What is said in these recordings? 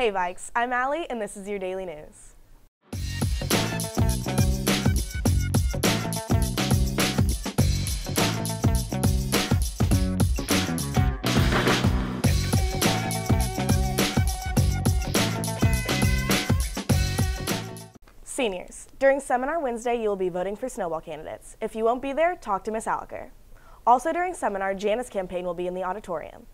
Hey Vikes, I'm Ali and this is your daily news. Seniors, during Seminar Wednesday, you will be voting for snowball candidates. If you won't be there, talk to Miss Alliker. Also during seminar, Jana's campaign will be in the auditorium.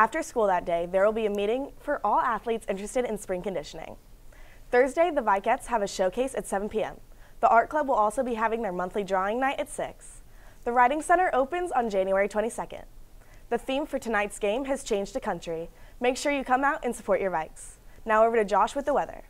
After school that day, there will be a meeting for all athletes interested in spring conditioning. Thursday, the Vikettes have a showcase at 7 p.m. The Art Club will also be having their monthly drawing night at 6. The Writing Center opens on January 22nd. The theme for tonight's game has changed to country. Make sure you come out and support your Vikes. Now over to Josh with the weather.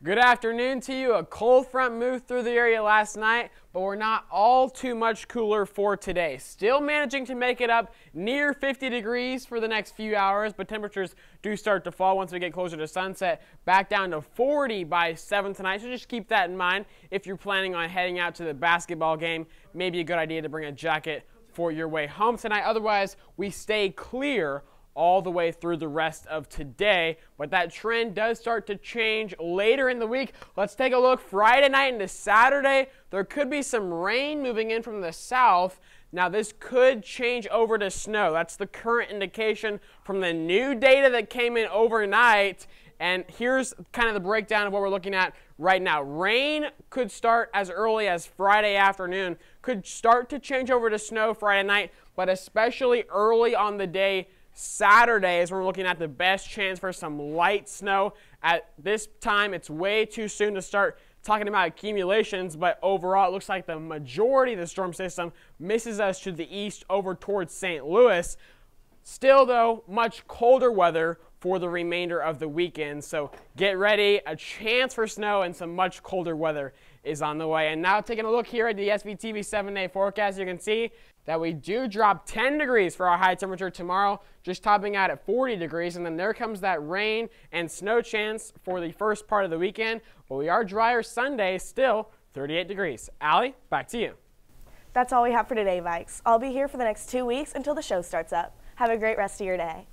Good afternoon to you. A cold front moved through the area last night, but we're not all too much cooler for today. Still managing to make it up near 50 degrees for the next few hours, but temperatures do start to fall once we get closer to sunset. Back down to 40 by 7 tonight, so just keep that in mind. If you're planning on heading out to the basketball game, maybe a good idea to bring a jacket for your way home tonight. Otherwise, we stay clear all the way through the rest of today. But that trend does start to change later in the week. Let's take a look Friday night into Saturday. There could be some rain moving in from the south. Now, this could change over to snow. That's the current indication from the new data that came in overnight. And here's kind of the breakdown of what we're looking at right now. Rain could start as early as Friday afternoon, could start to change over to snow Friday night, but especially early on the day Saturday is we're looking at the best chance for some light snow. At this time, it's way too soon to start talking about accumulations, but overall, it looks like the majority of the storm system misses us to the east over towards St. Louis. Still, though, much colder weather for the remainder of the weekend. So get ready. A chance for snow and some much colder weather is on the way. And now taking a look here at the SVTV 7-day forecast, you can see that we do drop 10 degrees for our high temperature tomorrow, just topping out at 40 degrees. And then there comes that rain and snow chance for the first part of the weekend. But we are drier Sunday, still 38 degrees. Ali, back to you. That's all we have for today, Vikes. I'll be here for the next two weeks until the show starts up. Have a great rest of your day.